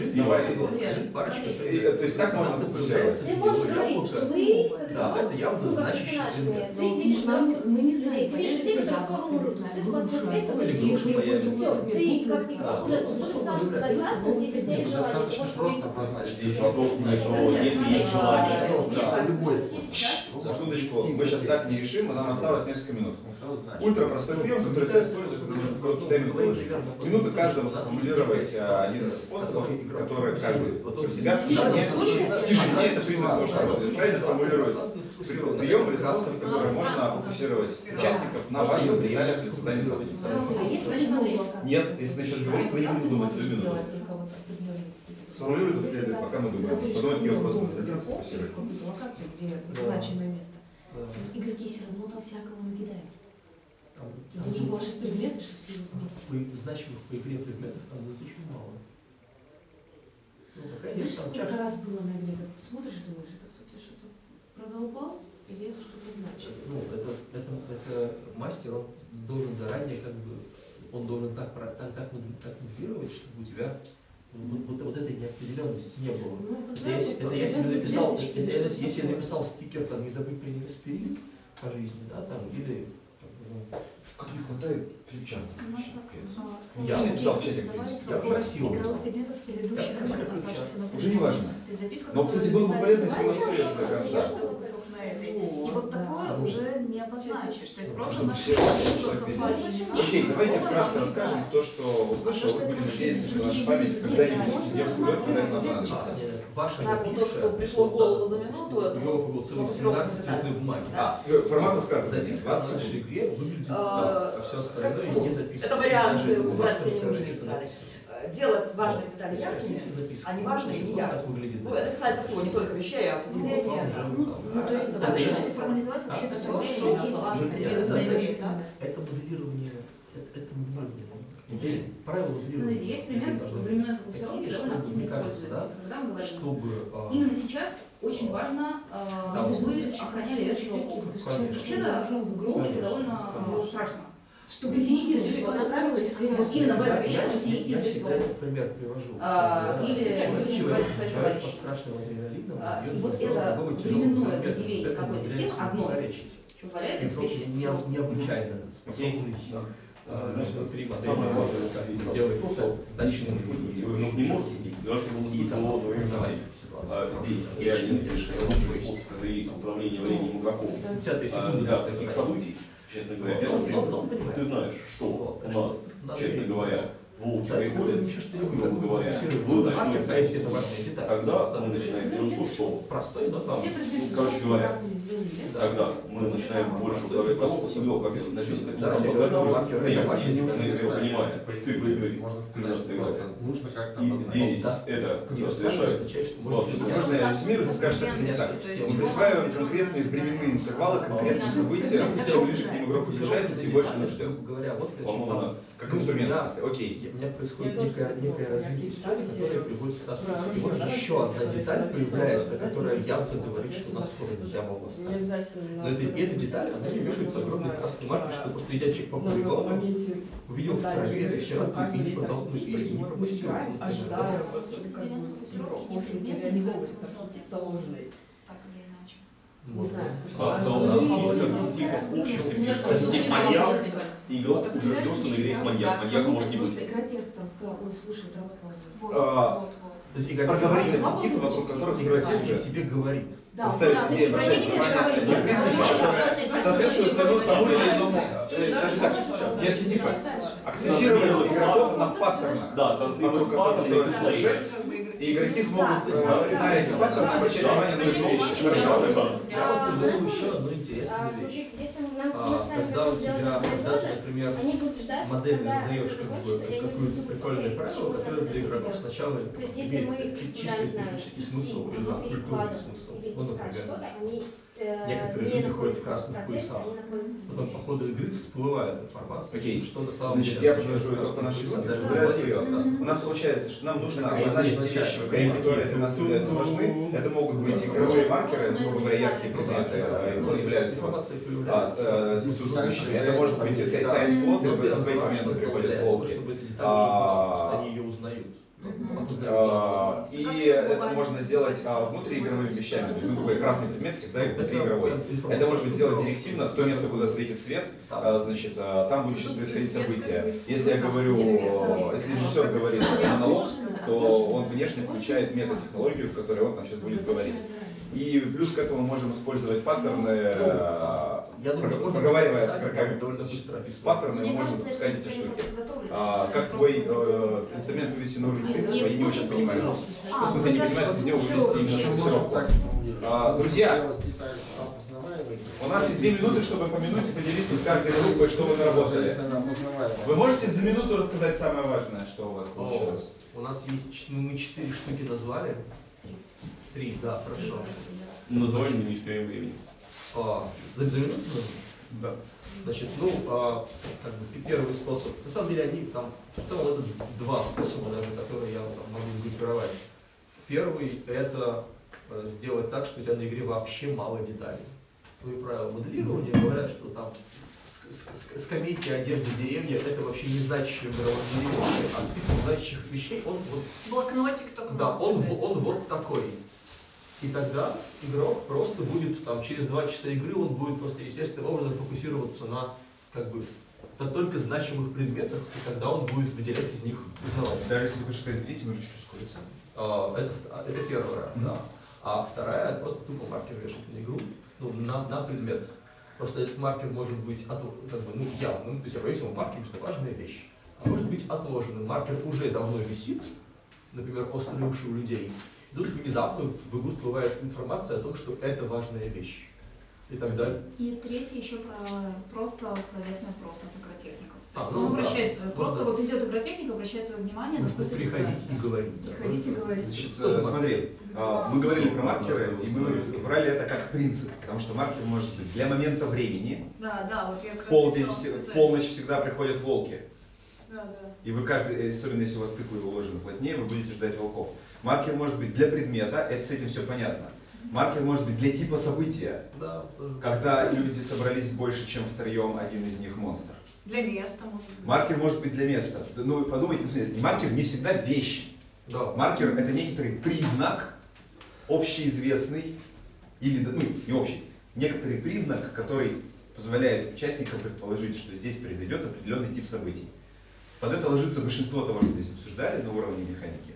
То есть так можно фокусировать. Ты можешь говорить, что как Да, это явно ну, предмет. нет, ты видишь мы не знаем, ты видишь людей, которые скоро умрут, ты груша появится. Все, ты как игрок уже способен сам создать саспенс, если у тебя есть желание, ты Достаточно просто обозначить. Здесь вопрос не что Нет, если есть желание. Да, любой Секундочку, мы сейчас так не решим, и нам осталось несколько минут. Ультра простой прием, который нужно в короткий тайминг положить. Минута каждого сформулировать а, один из способов, который каждый про себя в тишине, в тишине это признак того, что работает. Правильно формулирует. прием или способ, который можно фокусировать участников на важных деталях для создания саспенса. А если начать говорить? Нет, если начнешь говорить, мы не будем думать свою минуту. Сформулируй как следует, пока мы думаем. Потом какие вопросы зададим, сфокусируем. какую-то локацию, где значимое место. Игроки все равно там всякого накидают. Там- Ты должен положить предметы, чтобы все его заметили. значимых по игре предметов там будет очень мало. Ну, Знаешь, сколько раз было на игре, как ты смотришь и думаешь, это кто тебе что-то продолбал или это что-то значит? Ну, это, это, это мастер, он должен заранее как бы, он должен так, так, так, так моделировать, чтобы у тебя вот, вот, вот этой неопределенности не было. Ну, это если, это если я написал, это если, я написал стикер, там, не забыть принять аспирин по жизни, да, там, или как не хватает флипчарта. Я написал в чате, я красиво Игровых написал. предметов предыдущих Уже не важно. Но, кстати, было бы полезно, если он издатели, остается до конца. И вот такое уже не обозначишь. То есть просто Чтобы нашли, все что совпали. Окей, давайте вкратце расскажем то, что услышал. Вы будем надеяться, что наша память когда-нибудь везде всплывет, когда это понадобится. Ваша Так, вот то, записка, что пришло в голову за минуту, это Европа был целый семинар в цветной бумаге. А, формат рассказывания. Записка о нашей игре выглядит А, так, а все остальное как, ну, не записано. Это вариант Даже убрать все ненужные детали. Э, Делать важные детали яркими, а не важные не яркими. Ну, это касается всего, не только вещей, а поведения. Ну, там. Ну, то есть, Это да, вещи. если формализовать вообще А, все, что есть на в Это, говорится. это моделирование, моделирование. Правила Ну, моделирования. есть пример временной фокусировки, довольно активно используют. да, Когда мы говорим, чтобы а, именно сейчас очень важно, а, Да, чтобы вы охраняли эту игроков. Конечно. Вообще-то, в игру это довольно Конечно. страшно. Чтобы синяки ждете Вот именно в Я- этом я, примере синяки я ждете всегда игроков. этот пример привожу. А, или люди человек, человек под страшным адреналином А, вот это временное выделение какой-то темы одно. Позволяет обеспечить не, не, необычайно способный а, значит, модели как бы сделать ста- статичный спутник Вы не можете даже когда и там наступило время здесь реально совершенно лучший способ, когда есть управление временем игроков. 10 А, секунды, да, таких событий, честно говоря, это ты знаешь, что у нас, честно говоря, волки Да, это приходят, ничего, что не говоря, фокусирует. в А ночную какая есть сессию. это важная деталь? Тогда Да. мы начинаем делать то, что Простой, но там. Все Ну, короче говоря. Тогда мы начинаем больше управлять того, игрок, во-первых, начнет Да, сам да, подготавливать, маркер, время, маркер, время, маркер, время, маркер, понимает, типа, циклы игры, Можно сказать, 13 что игры. просто нужно как-то И здесь это как совершает я резюмирую, ты скажешь, что это не так. Мы присваиваем конкретные временные интервалы, конкретные события, чем ближе к ним игрок приближается, тем больше он ждет. По-моему, как инструмент, в смысле. Окей. У меня происходит некое, некое развитие детали которое приводит к И вот еще да, одна деталь это появляется, которая явно говорит, что у нас скоро волоста. обязательно. Но это, эта деталь, она не вешается огромный красный маркер, что просто идя чек по полигону, увидел в траве реферат и не подтолкнул, и не пропустил. ожидая как бы, игрок. В общем, реализовывать заложенный. Не знаю. А, да, у нас есть как типа общий Просто тип не маньяк, игрок уже ждет, что на игре есть маньяк, маньяка может не быть. Игротех там сказал, ой, слушай, Проговорить тебе эти типы, вокруг которых строится сюжет. тебе говорит. Да, да, то есть игротех соответствуют тому, или иному, э, даже так, не архетипа, акцентировать игроков на паттернах, Да, вокруг которых сюжет, и игроки смогут, э, зная эти паттерны, обращать внимание на нужные вещи. Хорошо. Я вот придумал еще одну А, интересную вещь. А, с вами когда у тебя, когда ты, например, они будут ждать, модель они какое-то прикольное правило, которое для игроков сначала То есть, если имеет мы чи- чисто представляем, знаю, эстетический смысл или культурный смысл. Ну, например, некоторые не люди ходят в красных процессе, поясах. Потом по ходу игры всплывает информация, Окей. что на самом Значит, деле я означает подвожу итог по нашей ее. красном У нас получается, что нам нужно обозначить это вещи которые для нас являются важны. Это могут быть игровые маркеры, грубо говоря, яркие предметы э, ну, являются вот, информация а, э, присутствующими. Это может быть тайм-слоты, в эти моменты приходят волки. А, они ее узнают. А, И это можно сделать а, внутриигровыми вещами. То есть, ну, такой красный предмет всегда внутриигровой. Это можно сделать директивно, в то место, куда светит свет, а, значит, а, там будет сейчас происходить событие. Если я говорю, если режиссер говорит монолог, то он внешне включает метатехнологию, в которой он там сейчас будет говорить. И плюс к этому можем использовать паттерны, Я думаю, что можно проговаривая игроками довольно быстро описывать. паттерны, кажется, запускать эти штуки. А, как твой э, инструмент вывести на уровень принципа, я не очень понимаю. В смысле, я не понимаю, как из него вывести именно фокусировку. А, друзья, нас есть две минуты, чтобы помянуть и поделиться с каждой группой, что вы наработали. Вы можете за минуту рассказать самое важное, что у вас получилось? У нас есть, ну, мы четыре штуки назвали. Три, да, хорошо. Называй мне не теряем времени. А, за, за минуту? Да. Значит, ну, а, как бы первый способ, на самом деле они там, в целом это два способа даже, которые я там, могу группировать. Первый это э, сделать так, что у тебя на игре вообще мало деталей. Твои правила моделирования говорят, что там скамейки, одежда, деревья это вообще не значащие деле вещи, а список значащих вещей, он вот Блокнотик только да, он, он вот такой. И тогда игрок просто будет, там, через два часа игры, он будет просто естественным образом фокусироваться на, как бы, на только значимых предметах, и тогда он будет выделять из них узнавать. Даже если ты хочешь сказать третий, нужно чуть ускориться. А, это, а, это первая, да. А вторая, просто тупо маркер вешать на игру, ну, на, на предмет. Просто этот маркер может быть, отв- как бы, ну, явным, то есть я повесил маркер, это важная вещь. А может быть отложенным. Маркер уже давно висит, например, острые уши у людей. И тут внезапно в игру всплывает информация о том, что это важная вещь. И так далее. И третий еще про просто словесный опрос от игротехников. То А, есть ну он да. обращает, Можно- просто вот идет игротехник, обращает твое внимание на Можно что-то приходить и говорить. да. Приходите и говорить. Значит, э, смотри, а, мы говорили про маркеры, и мы брали это как принцип, потому что маркер может быть для момента времени, Да, да, вот я как в раз полдень, в полночь всегда приходят волки. Да, да. И вы каждый, э, особенно если у вас циклы уложены плотнее, вы будете ждать волков. Маркер может быть для предмета, это с этим все понятно. Маркер может быть для типа события, Да, тоже. когда люди собрались больше, чем втроем, один из них монстр. Для места, может быть. Маркер может быть для места. Ну, подумайте, смотрите, маркер не всегда вещь. Да. Маркер это некоторый признак, общеизвестный, или, ну, не общий, некоторый признак, который позволяет участникам предположить, что здесь произойдет определенный тип событий. Под это ложится большинство того, что здесь обсуждали на уровне механики.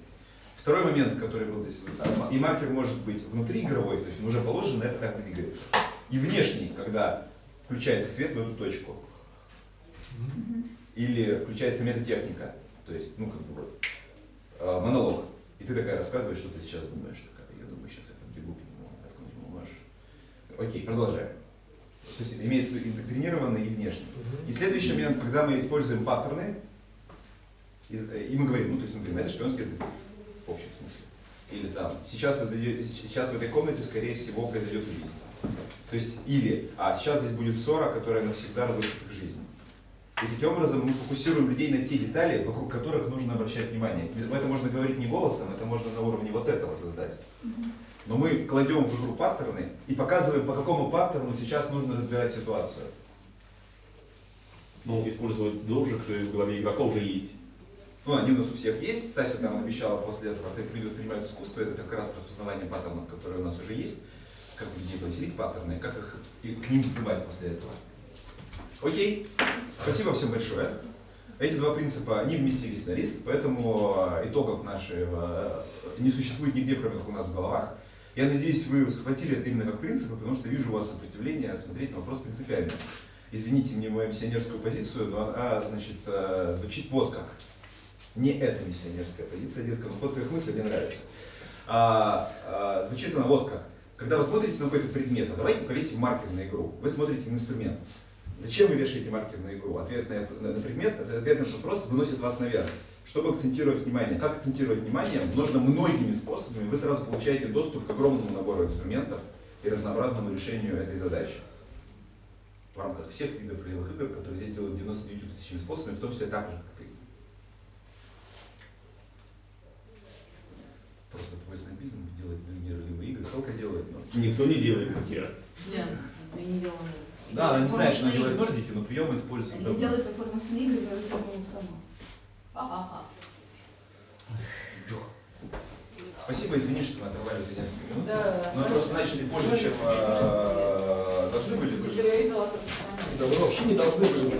Второй момент, который был здесь, и маркер может быть внутриигровой, то есть он уже положен на это, как двигается. И внешний, когда включается свет в эту точку. Или включается метатехника, то есть, ну, как бы вот, э, монолог. И ты такая рассказываешь, что ты сейчас думаешь. Такая, я думаю, сейчас я подбегу к нему, откуда ему нож. Окей, продолжаем. То есть имеется в виду индоктринированный и внешний. И следующий момент, когда мы используем паттерны, и мы говорим, ну, то есть мы говорим, это шпионский детектив, в общем смысле. Или там, сейчас, сейчас в этой комнате, скорее всего, произойдет убийство. То есть, или, а сейчас здесь будет ссора, которая навсегда разрушит их жизнь. И таким образом мы фокусируем людей на те детали, вокруг которых нужно обращать внимание. Это можно говорить не голосом, это можно на уровне вот этого создать. Но мы кладем в игру паттерны и показываем, по какому паттерну сейчас нужно разбирать ситуацию. Ну, использовать должек в голове игрока уже есть. Ну, они у нас у всех есть. Стася там обещала после этого, воспринимают искусство. Это как раз распознавание паттернов, которые у нас уже есть. Как у людей поселить паттерны, как их и к ним взывать после этого. Окей. Спасибо всем большое. Эти два принципа, они вместились на лист, поэтому э, итогов нашего э, не существует нигде, кроме как у нас в головах. Я надеюсь, вы схватили это именно как принципы, потому что вижу у вас сопротивление смотреть на вопрос принципиально. Извините мне мою миссионерскую позицию, но она, значит, э, звучит вот как. Не эта миссионерская позиция, детка, но ход твоих мыслей мне нравится. А, а, звучит она вот как. Когда вы смотрите на какой-то предмет, ну давайте повесим маркер на игру. Вы смотрите на инструмент. Зачем вы вешаете маркер на игру? Ответ на, это, на, на предмет, ответ на этот вопрос выносит вас наверх. Чтобы акцентировать внимание. Как акцентировать внимание? Нужно многими способами. Вы сразу получаете доступ к огромному набору инструментов и разнообразному решению этой задачи. В рамках всех видов ролевых игр, которые здесь делают 99 тысячами способами, в том числе так же, как ты. Просто твой снобизм делать другие ролевые игры только делает, но... Никто не делает, как я. Нет, я не делала. Да, она не знает, что она делает нордики, но приемы использует Они давно. делаются форматные игры, я придумала сама. Ха-ха-ха. Спасибо, извини, что мы оторвали за несколько минут. Да, мы просто начали позже, чем э, должны были. Да вы вообще не должны были.